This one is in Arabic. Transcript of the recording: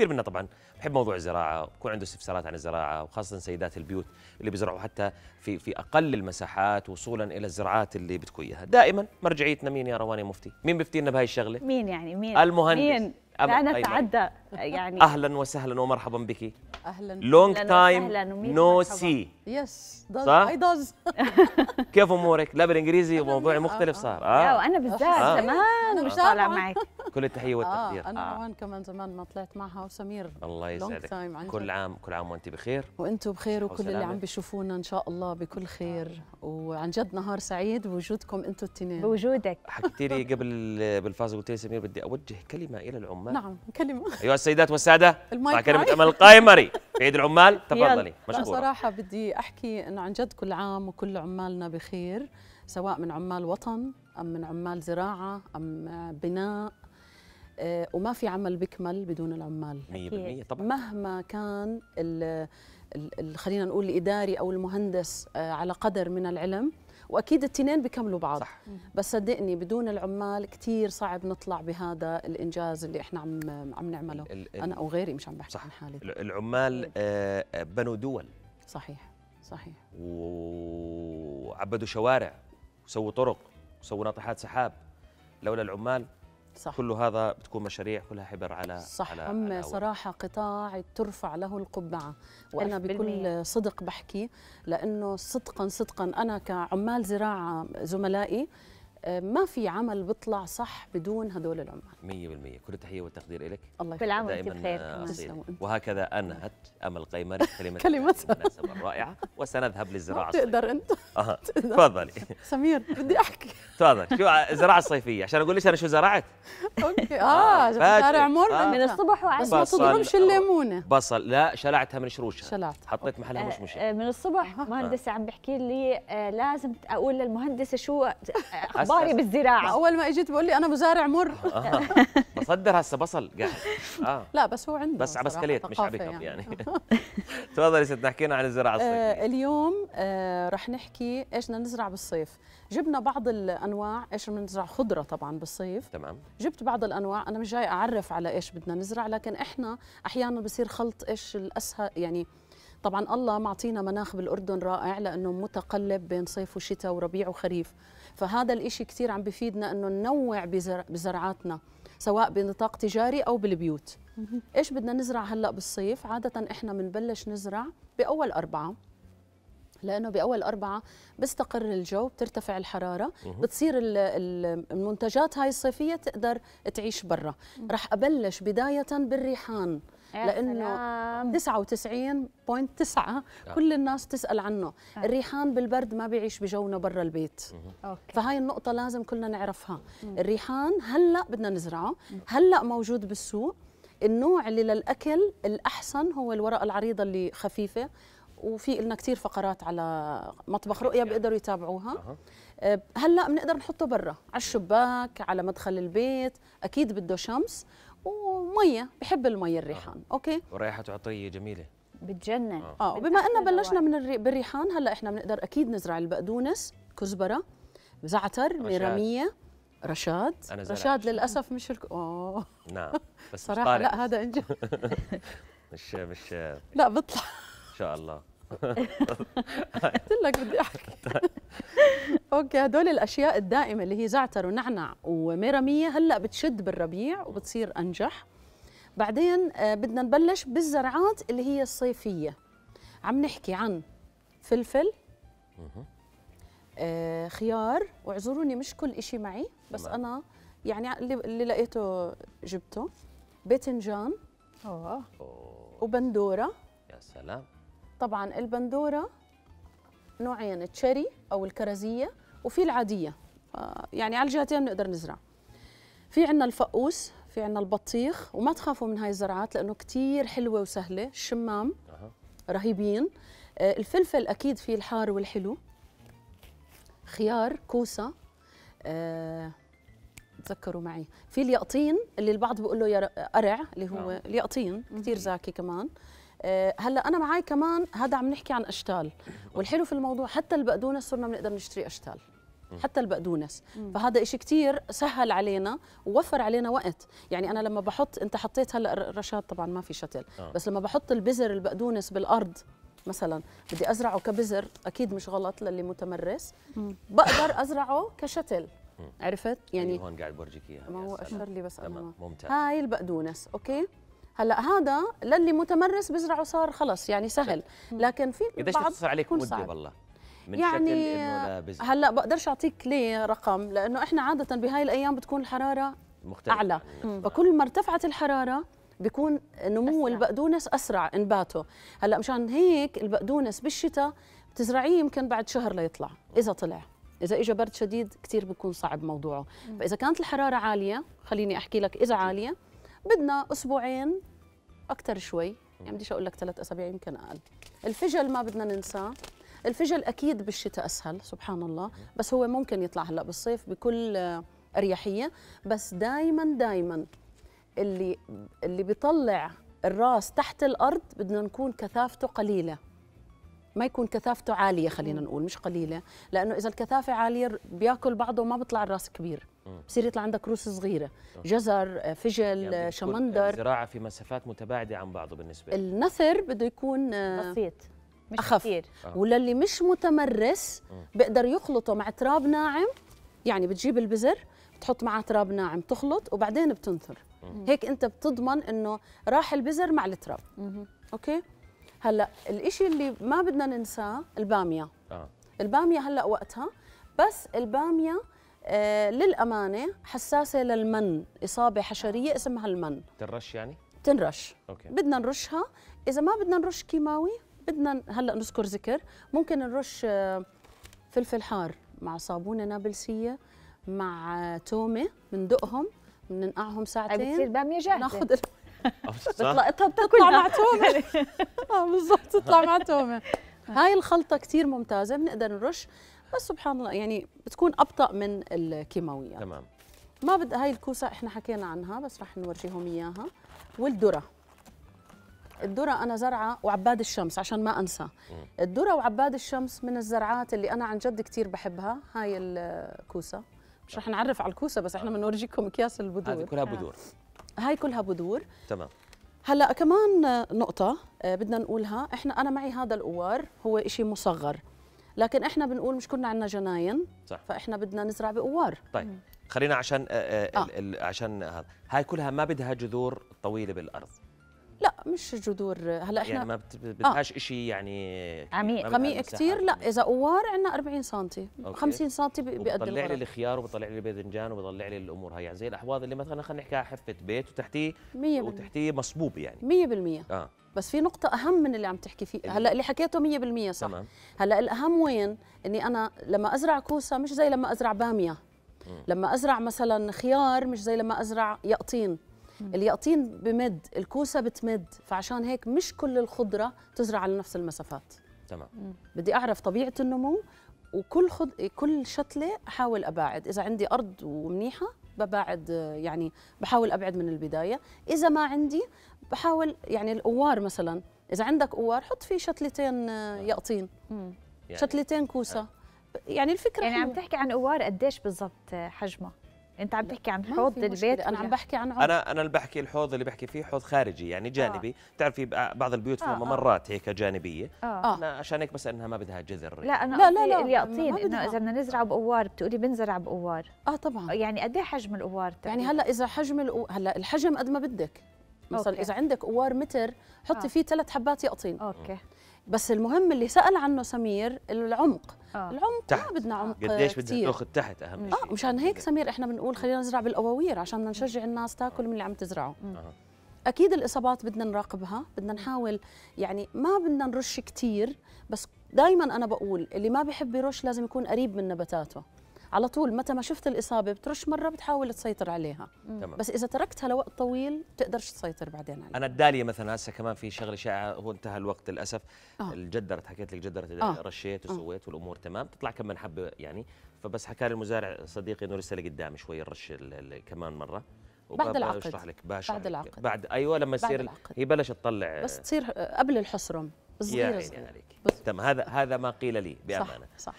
كثير منا طبعا. بحب موضوع الزراعة بكون عنده استفسارات عن الزراعة وخاصة سيدات البيوت اللي بيزرعوا حتى في في أقل المساحات وصولا إلى الزراعات اللي بدكم إياها. دائما مرجعيتنا مين يا رواني مفتي؟ مين بيفتينا بهاي الشغلة؟ مين يعني؟ مين؟ المهندس. مين؟ لا أيمن. نتعدى يعني أهلا وسهلا ومرحبا بك. أهلا لونج أهلاً تايم نو مرحبا. سي يس صح؟ اي داز كيف أمورك؟ لا بالإنجليزي موضوعي مختلف صار. لا آه. وأنا بالذات آه. زمان مش طالعة معك. كل التحية آه والتقدير أنا روان كمان زمان ما طلعت معها وسمير. الله يسعدك. كل. عام كل عام وأنت بخير. وأنتم بخير وكل اللي. عم بيشوفونا إن شاء الله بكل خير. وعن جد نهار سعيد بوجودكم أنتم الاثنين بوجودك. حكيتي لي قبل بالفاز قلت لي سمير بدي أوجه كلمة إلى العمال. نعم كلمة. ايها السيدات والسادة. مع كلمة. أمل القايمري في عيد العمال تفضلي. مشكورة. صراحة بدي أحكي إنه عن جد كل عام وكل عمالنا بخير سواء من عمال وطن أم من عمال زراعة أم بناء. آه، وما في عمل بيكمل بدون العمال. 100% طبعا. مهما كان خلينا نقول الإداري أو المهندس آه، على قدر من العلم وأكيد التنين بيكملوا بعض. صح. بس صدقني بدون العمال كتير صعب نطلع بهذا الإنجاز اللي إحنا عم عم نعمله. ال- ال- أنا أو غيري مش عم بحكي صح. عن حالي. العمال آه، آه، بنوا دول. صحيح صحيح. وعبدوا شوارع وسووا طرق وسووا ناطحات سحاب. لولا العمال صح كل هذا بتكون مشاريع كلها حبر على صح على هم على. صراحة قطاع ترفع له القبعة وأنا. بكل صدق بحكي لأنه صدقا صدقا أنا كعمال زراعة زملائي ما في عمل بيطلع صح بدون هدول العمال. 100% كل التحيه والتقدير لك الله كل عام دائما وانت بخير آه،. وهكذا أنهت امل قيمري كلمة كلمتها. المناسبة الرائعة وسنذهب للزراعة الصيفية. بتقدر أنت. أها تفضلي. سمير بدي أحكي. تفضل. شو الزراعه الصيفية. عشان أقول لك أنا شو زرعت. أوكي. آه، آه. شارع مر آه. من الصبح بس ما بصل. تضربش الليمونة. بصل. لا شلعتها من شروشها. شلعت حطيت محلها مش مشي آه، من الصبح مهندسة عم بحكي لي آه، لازم أقول للمهندسة شو آه، اخباري هسه. بالزراعة أول ما إجيت بقول لي أنا بزارع مر. آه. بصدر هسه بصل قاعد آه. لا بس هو عنده بس على صراحة بسكليت مش على اب يعني. تفضلي ست نحكينا عن الزراعة آه الصيفية. اليوم آه رح نحكي إيش بدنا نزرع بالصيف. جبنا بعض الأنواع إيش بدنا نزرع؟ خضرة طبعا بالصيف. تمام. جبت بعض الأنواع أنا مش جاي أعرف على إيش بدنا نزرع لكن إحنا أحيانا بصير خلط إيش الأسهل يعني طبعا الله معطينا مناخ بالأردن رائع لأنه متقلب بين صيف وشتاء وربيع وخريف. فهذا الإشي كثير عم بفيدنا إنه ننوع بزر- بزرعاتنا سواء بنطاق تجاري أو بالبيوت. إيش بدنا نزرع هلأ بالصيف؟ عادة إحنا بنبلش نزرع بأول أربعة لأنه بأول أربعة بيستقر الجو بترتفع الحرارة بتصير ال- ال- المنتجات هاي الصيفية تقدر تعيش برا. رح أبلش بداية بالريحان. لأنه سلام. 99.9 كل الناس تسأل عنه. الريحان بالبرد ما بيعيش بجونا برا البيت. okay فهاي النقطة لازم كلنا نعرفها. الريحان هلأ بدنا نزرعه. هلأ موجود بالسوق. النوع اللي للأكل الأحسن هو الورقة العريضة اللي خفيفة. وفي لنا كثير فقرات على مطبخ رؤيا بيقدروا يتابعوها. أه، هلأ بنقدر نحطه برا. على الشباك على مدخل البيت. أكيد بده شمس. وميه بحب المية الريحان okay؟ ورائحته عطريه جميلة. بتجنن. آه. آه من وبما أحلى ان بلشنا. من الري... بالريحان هلأ إحنا بنقدر أكيد نزرع البقدونس كزبرة زعتر ميرامية رشاد. أنا رشاد. للأسف مش الك... أوه. نعم بس مش صراحة. لا هذا انجح مش مش ان لا بطلع. شاء الله. قلت لك بدي أحكي. أوكي هدول الأشياء الدائمة اللي هي زعتر ونعنع وميرامية هلأ بتشد بالربيع وبتصير أنجح. بعدين آه، بدنا نبلش بالزرعات اللي هي الصيفية. عم نحكي عن فلفل آه خيار واعذروني مش كل إشي معي بس. أنا يعني اللي, اللي لقيته جبته. باذنجان. أوه. وبندورة. يا سلام. طبعا البندورة نوعين تشيري أو الكرزية وفي العادية. ف- يعني على الجهتين بنقدر نزرع. في عنا الفقوس. في عنا البطيخ وما تخافوا من هاي الزرعات لأنه كتير حلوة وسهلة الشمام أها. رهيبين. الفلفل أكيد فيه الحار والحلو. خيار كوسة. آه، تذكروا معي. في اليقطين اللي البعض بيقول له قرع اللي هو آه. اليقطين كثير زاكي كمان. آه، هلأ أنا معي كمان هذا عم نحكي عن أشتال. والحلو في الموضوع حتى البقدونس صرنا بنقدر نشتري أشتال. حتى البقدونس. فهذا إشي كتير سهل علينا ووفر علينا وقت. يعني أنا لما بحط أنت حطيت هلأ ر- رشاد طبعا ما في شتل. آه. بس لما بحط البذر البقدونس بالأرض مثلا بدي أزرعه كبذر أكيد مش غلط للي متمرس. بقدر أزرعه كشتل. عرفت؟ يعني يعني هون قاعد بورجيك إياها. ما هو. أشر لي بس أنا. ممتاز. هاي البقدونس okay؟ هلأ هذا للي متمرس بزرعه صار خلص يعني سهل. لكن في قديش بعض تختصر عليك مدة. والله من يعني شكل إنه هلأ بقدرش أعطيك ليه رقم؟ لأنه إحنا عادة بهاي الأيام بتكون الحرارة مختلف أعلى. فكل ما ارتفعت الحرارة بيكون نمو أسرع. البقدونس أسرع انباته هلأ مشان هيك البقدونس بالشتاء بتزرعيه يمكن بعد شهر ليطلع إذا طلع. إذا اجى برد شديد كثير بيكون صعب موضوعه. فإذا كانت الحرارة عالية خليني أحكي لك إذا عالية بدنا أسبوعين أكثر شوي. يعني بديش أقول لك ثلاث أسابيع يمكن أقل. الفجل ما بدنا ننساه. الفجل أكيد بالشتاء أسهل سبحان الله. بس هو ممكن يطلع هلأ بالصيف بكل آه، أريحية. بس دائما دائما اللي اللي بيطلع الراس تحت الأرض بدنا نكون كثافته قليلة. ما يكون كثافته عالية خلينا نقول مش قليلة. لأنه إذا الكثافة عالية بياكل بعضه وما بيطلع الراس كبير. بصير يطلع عندك روس صغيرة. جزر آه، فجل يعني آه، شمندر الزراعه في مسافات متباعدة عن بعضه بالنسبة لك. النثر بده يكون آه، بسيط. مش أخف. كثير آه. وللي مش متمرس بيقدر يخلطه مع تراب ناعم يعني بتجيب البذر بتحط معاه تراب ناعم تخلط وبعدين بتنثر. هيك أنت بتضمن إنه راح البذر مع التراب. أوكي؟ هلأ الإشي اللي ما بدنا ننساه البامية. آه. البامية هلأ وقتها بس البامية آه للأمانة حساسة للمن. إصابة حشرية اسمها المن. ترش يعني؟ تنرش. أوكي. بدنا نرشها. إذا ما بدنا نرش كيماوي بدنا هلا نذكر ذكر. ممكن نرش آه، فلفل حار مع صابونة نابلسية مع آه، تومة بندقهم بننقعهم هاي بتصير ساعتين بامية جاهزة. ناخذ صح؟ بتلقطها تطلع بتاكلها مع تومة. آه بالضبط تطلع مع تومة. هاي الخلطة كتير ممتازة بنقدر نرش بس سبحان الله يعني بتكون أبطأ من الكيماويات. تمام. ما بد هاي الكوسة إحنا حكينا عنها بس رح نورجيهم إياها. والذرة. الذرة أنا زرعة وعباد الشمس عشان ما أنسى. الذرة وعباد الشمس من الزرعات اللي أنا عن جد كثير بحبها هاي الكوسة. مش رح نعرف على الكوسة بس إحنا بنورجيكم أكياس هذه البذور كلها بذور. هاي كلها بذور. تمام. هلأ كمان نقطة آه، بدنا نقولها. إحنا أنا معي هذا القوار هو إشي مصغر. لكن إحنا بنقول مش كنا عندنا جناين صح. فإحنا بدنا نزرع بقوار. طيب خلينا عشان آه آه آه. عشان هذا. هاي كلها ما بدها جذور طويلة بالأرض. لا مش جذور. هلا إحنا يعني ما بدهاش شيء يعني عميق. مساحة. كثير لا. إذا قوار عندنا 40 سم okay. 50 سم بيقضي وبطلع لي الخيار وبطلع لي الباذنجان وبطلع لي الأمور هاي. يعني زي الأحواض اللي مثلا خلينا نحكيها حفة بيت وتحتيه 100% وتحتيه مصبوب يعني. 100% آه. بس في نقطة أهم من اللي عم تحكي فيه. هلا اللي حكيته 100% صح. تمام. هلا الأهم وين؟ إني أنا لما أزرع كوسة مش زي لما أزرع بامية. لما أزرع مثلا خيار مش زي لما أزرع يقطين اليقطين بمد الكوسة بتمد فعشان هيك مش كل الخضرة تزرع على نفس المسافات. تمام. بدي أعرف طبيعة النمو وكل خض... كل شتلة أحاول أباعد. إذا عندي أرض ومنيحة بباعد آه، يعني بحاول أبعد من البداية. إذا ما عندي بحاول يعني القوار مثلا إذا عندك قوار حط فيه شتلتين آه، يقطين. يعني شتلتين كوسة. يعني الفكرة يعني عم حلوة. تحكي عن قوار قديش بالضبط حجمها انت عم تحكي عن حوض البيت. أنا عم بحكي عن عمق. أنا أنا اللي بحكي الحوض اللي بحكي فيه حوض خارجي يعني جانبي بتعرف في بعض البيوت فيها آه، آه. ممرات هيك جانبية آه آه. أنا عشان هيك بس إنها ما بدها جذر لا أنا لا، لا، لا، اليقطين إنه. إذا بدنا نزرع بقوار بتقولي بنزرع بقوار آه طبعا يعني قد إيه حجم القوار يعني؟ هلأ إذا حجم القو... هلأ الحجم قد ما بدك مثلا okay. إذا عندك قوار متر حطي آه. فيه ثلاث حبات يقطين okay بس المهم اللي سأل عنه سمير العمق آه العمق تحت. ما بدنا عمق قديش بدها كتير. تاخذ تحت أهم شيء آه مشان هيك سمير إحنا بنقول خلينا نزرع بالقواوير عشان بدنا نشجع الناس تاكل من اللي عم تزرعه أها. أكيد الإصابات بدنا نراقبها بدنا نحاول يعني ما بدنا نرش كتير بس دائما أنا بقول اللي ما بيحب يرش لازم يكون قريب من نباتاته على طول متى ما شفت الإصابة بترش مرة بتحاول تسيطر عليها تمام بس إذا تركتها لوقت طويل بتقدرش تسيطر بعدين عليها أنا الدالية مثلا هسه كمان في شغلة شائعة هو انتهى الوقت للأسف آه. الجدرت حكيت لك جدرت آه. رشيت آه. وسويت والأمور تمام تطلع كم من حبه يعني فبس حكى لي المزارع صديقي إنه لسه لقدام شوي الرش ال- ال- كمان مرة بعد العقد. بشرح لك بشرح بعد. العقد. بعد أيوه لما العقد. هي بلشت تطلع بس تصير قبل الحصرم صغيرة صغيرة. تمام هذا هذا ما قيل لي صح بأمانة صح